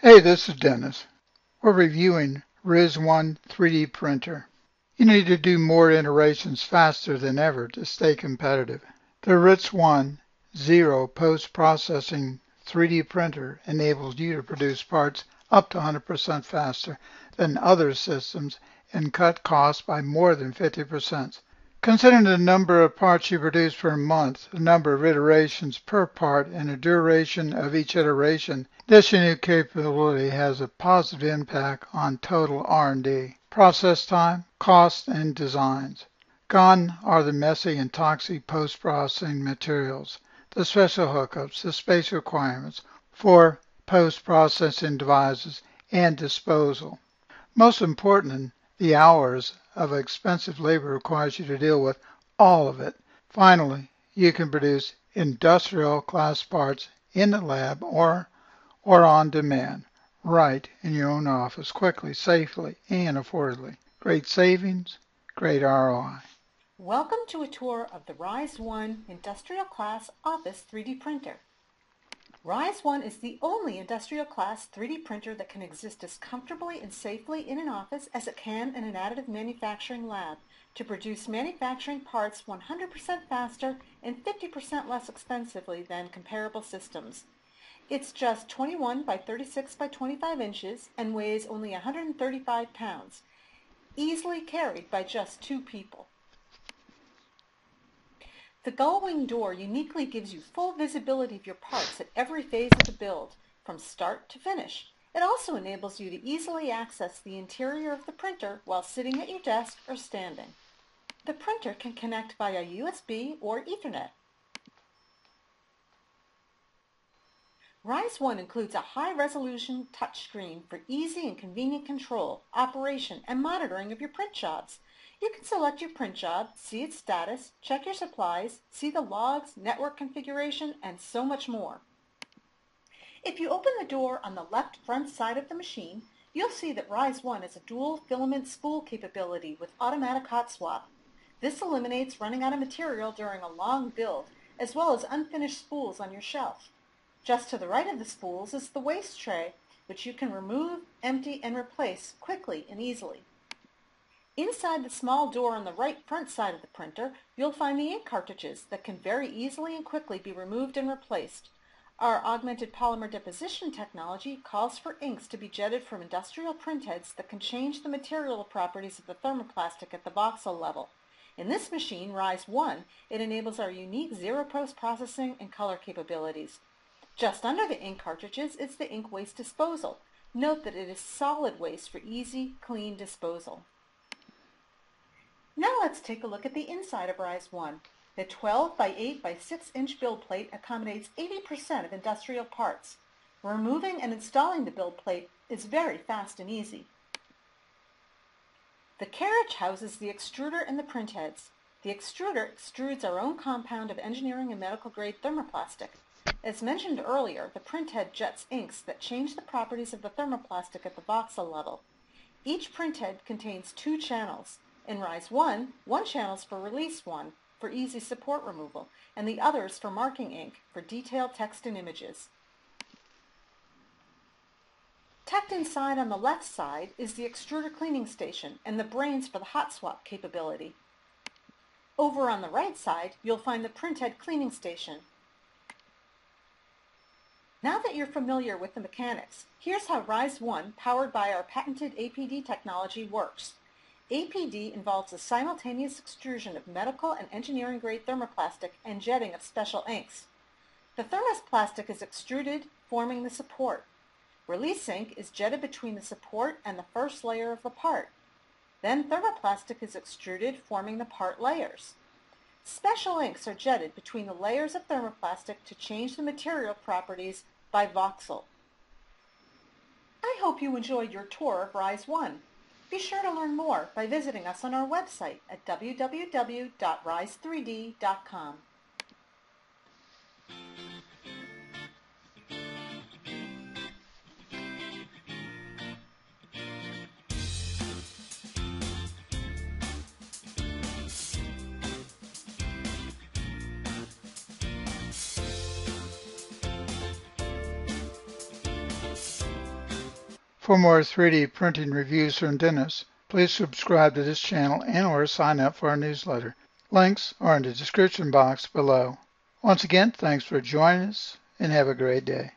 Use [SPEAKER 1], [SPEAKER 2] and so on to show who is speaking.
[SPEAKER 1] Hey, this is Dennis. We're reviewing Rize One 3D printer. You need to do more iterations faster than ever to stay competitive. The Rize One Zero post-processing 3D printer enables you to produce parts up to 100% faster than other systems and cut costs by more than 50%. Considering the number of parts you produce per month, the number of iterations per part, and the duration of each iteration, this unique capability has a positive impact on total R&D, process time, cost, and designs. Gone are the messy and toxic post-processing materials, the special hookups, the space requirements for post-processing devices, and disposal. Most important, the hours of expensive labor requires you to deal with all of it. Finally, you can produce industrial class parts in the lab or, or on demand, right in your own office, quickly, safely, and affordably. Great savings, great ROI.
[SPEAKER 2] Welcome to a tour of the Rize One Industrial Class Office 3D Printer. Rize One is the only industrial class 3D printer that can exist as comfortably and safely in an office as it can in an additive manufacturing lab to produce manufacturing parts 100% faster and 50% less expensively than comparable systems. It's just 21 by 36 by 25 inches and weighs only 135 pounds, easily carried by just two people. The gull-wing door uniquely gives you full visibility of your parts at every phase of the build, from start to finish. It also enables you to easily access the interior of the printer while sitting at your desk or standing. The printer can connect via USB or Ethernet. Rize One includes a high-resolution touchscreen for easy and convenient control, operation, and monitoring of your print jobs. You can select your print job, see its status, check your supplies, see the logs, network configuration, and so much more. If you open the door on the left front side of the machine, you'll see that Rize One has a dual filament spool capability with automatic hot swap. This eliminates running out of material during a long build, as well as unfinished spools on your shelf. Just to the right of the spools is the waste tray, which you can remove, empty, and replace quickly and easily. Inside the small door on the right front side of the printer, you'll find the ink cartridges that can very easily and quickly be removed and replaced. Our augmented polymer deposition technology calls for inks to be jetted from industrial printheads that can change the material properties of the thermoplastic at the voxel level. In this machine, Rize One, it enables our unique zero post-processing and color capabilities. Just under the ink cartridges is the ink waste disposal. Note that it is solid waste for easy, clean disposal. Now let's take a look at the inside of Rize One. The 12 by 8 by 6 inch build plate accommodates 80% of industrial parts. Removing and installing the build plate is very fast and easy. The carriage houses the extruder and the printheads. The extruder extrudes our own compound of engineering and medical grade thermoplastic. As mentioned earlier, the printhead jets inks that change the properties of the thermoplastic at the voxel level. Each printhead contains two channels. In RISE 1, one channel is for Release 1 for easy support removal, and the other is for marking ink for detailed text and images. Tucked inside on the left side is the extruder cleaning station and the brains for the hot swap capability. Over on the right side, you'll find the printhead cleaning station. Now that you're familiar with the mechanics, here's how Rize One, powered by our patented APD technology, works. APD involves the simultaneous extrusion of medical and engineering grade thermoplastic and jetting of special inks. The thermoplastic is extruded, forming the support. Release ink is jetted between the support and the first layer of the part. Then thermoplastic is extruded, forming the part layers. Special inks are jetted between the layers of thermoplastic to change the material properties by voxel. I hope you enjoyed your tour of Rize One. Be sure to learn more by visiting us on our website at www.rize3d.com.
[SPEAKER 1] For more 3D printing reviews from Dennis, please subscribe to this channel and or sign up for our newsletter. Links are in the description box below. Once again, thanks for joining us and have a great day.